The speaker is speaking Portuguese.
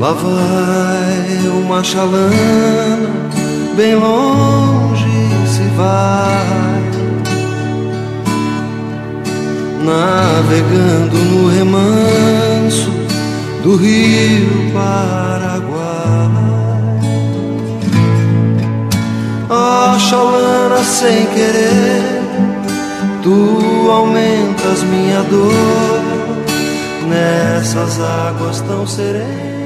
Lá vai uma chalana, bem longe se vai, navegando no remanso do rio Paraguai. A chalana sem querer, tu aumentas minha dor nessas águas tão serenas